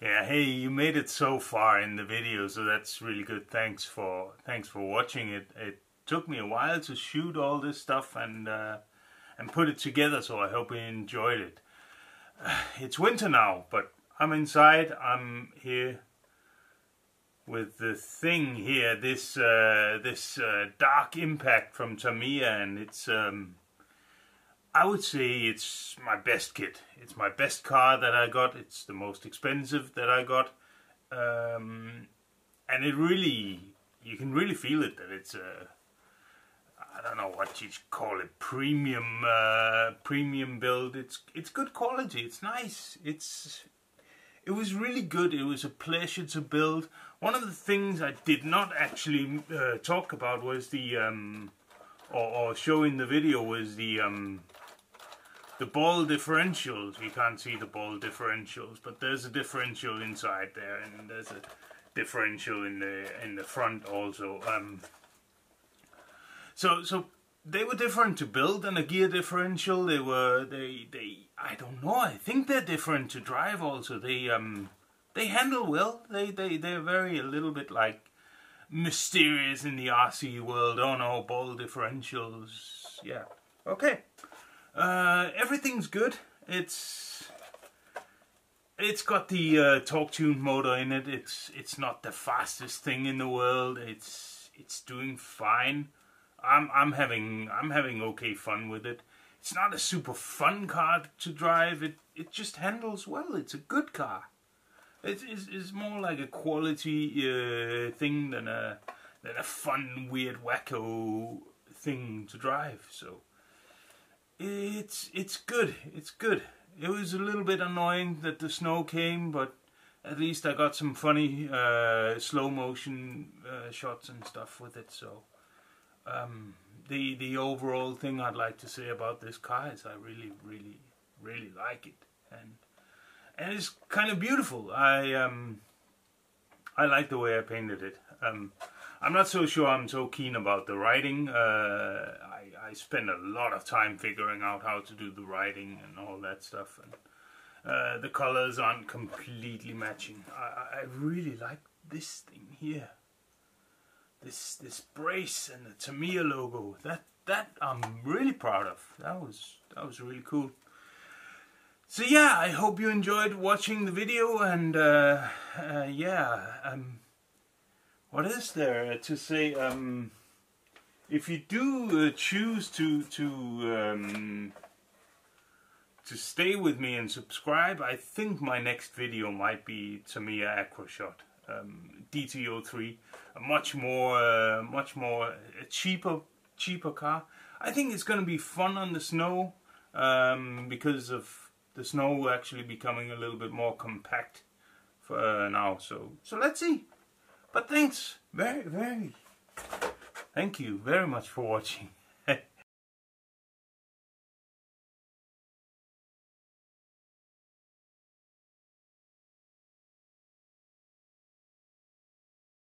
hey, you made it so far in the video, so that's really good. Thanks for thanks for watching it. It took me a while to shoot all this stuff and uh, and put it together, so I hope you enjoyed it. It's winter now, but I'm inside. I'm here with the thing here, this uh, this uh, Dark Impact from Tamiya, and it's um, I would say it's my best kit. It's my best car that I got. It's the most expensive that I got, um, and it really you can really feel it that it's a I don't know what you call it premium uh, premium build. It's it's good quality. It's nice. It's it was really good. It was a pleasure to build. One of the things I did not actually uh, talk about was the, um, or, or, show in the video was the, um, the ball differentials. You can't see the ball differentials, but there's a differential inside there, and there's a differential in the in the front also. Um, so so they were different to build and a gear differential. They were they they I don't know. I think they're different to drive also. They um they handle well. They they they're very a little bit like mysterious in the RC world. Oh no, ball differentials. Yeah. Okay. Uh, everything's good. It's it's got the uh, torque tune motor in it. It's it's not the fastest thing in the world. It's it's doing fine. I'm I'm having I'm having okay fun with it. It's not a super fun car to drive. It it just handles well. It's a good car. It is it's more like a quality uh, thing than a than a fun weird wacko thing to drive. So it's it's good. It's good. It was a little bit annoying that the snow came, but at least I got some funny uh, slow motion uh, shots and stuff with it. So um, the the overall thing I'd like to say about this car is I really really really like it and and it's kind of beautiful. I um I like the way I painted it. Um, I'm not so sure I'm so keen about the writing. Uh, I I spend a lot of time figuring out how to do the writing and all that stuff and. Uh, the colors aren't completely matching. I, I really like this thing here this this brace and the Tamiya logo. That that I'm really proud of. That was that was really cool. So yeah, I hope you enjoyed watching the video and uh, uh, yeah, um, what is there to say? Um, if you do uh, choose to to um, to stay with me and subscribe, I think my next video might be Tamiya Aqroshot um, DT03, a much more, uh, much more a cheaper, cheaper car. I think it's going to be fun on the snow um, because of the snow actually becoming a little bit more compact for uh, now. So, so let's see. But thanks very, very, thank you very much for watching.